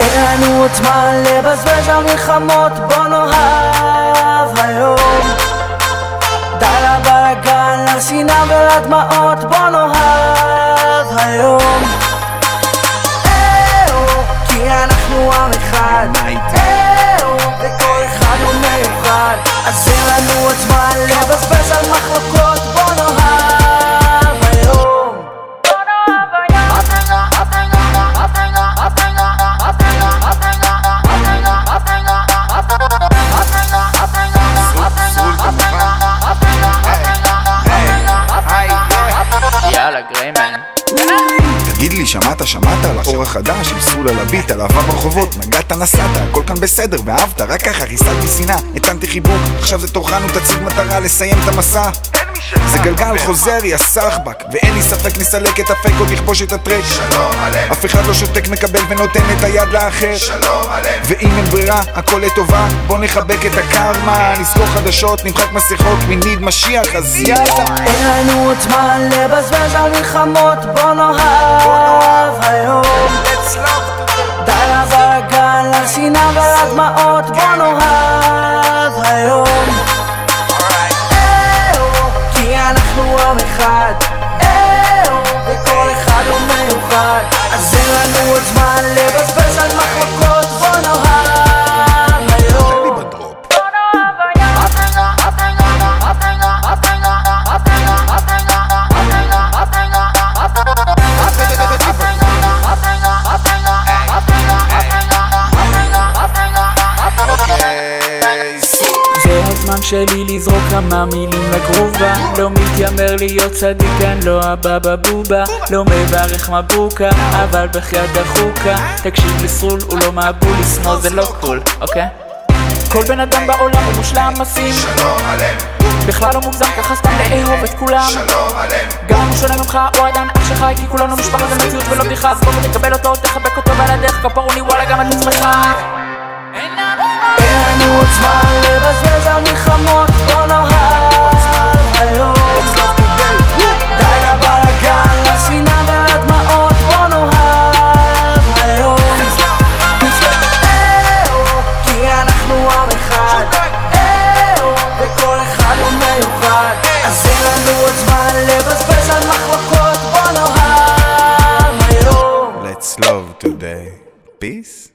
אין לנו עוד לבזבז על מלחמות, בוא נאהב היום. די לבלאגן, לשנאה ולדמעות, בוא נאהב היום יאללה גריימן תגיד לי, שמעת, שמעת על האור החדש, עם סול על הביט, על אהבה ברחובות, נגעת, נסעת, הכל כאן בסדר, ואהבת, רק ככה ריסלתי שנאה, הצנתי חיבוק, עכשיו זה תורכנו, תציב מטרה, לסיים את המסע. זה גלגל חוזר, יא סחבק, ואין לי ספק נסלק את הפייק, עוד נכבוש את הטרק. שלום עליהם, אף אחד לא שותק, מקבל ונותן את היד לאחר. שלום עליהם, ואם אין ברירה, הכל לטובה, בוא נחבק את הקרמה, נזכור חדשות, נמחק מסכות, מניד משיח, אז יאללה. אין לנו עוד זמן לבזבז על מלחמות, בוא נאהב הזמן שלי לזרוק כמה מילים לגרובה לא מתיימר להיות צדיק, אני לא הבבא בובה לא מברך מבוקה, אבל בחייאת דחוקה. תקשיב לסרול, הוא לא מבול, לשנוא זה לא קול, אוקיי? כל בן אדם בעולם הוא מושלם מסים שלום עליהם, בכלל לא מוגזם ככה סתם לאהוב את כולם. שלום עליהם, גם אם הוא שונה ממך הוא עדיין אח שלך כי כולנו משפחה זה מציאות ולא בדיחה. אז בוא ותקבל אותו, תחבק אותו ועל הדרך כפרוני וואלה גם את עצמך peace.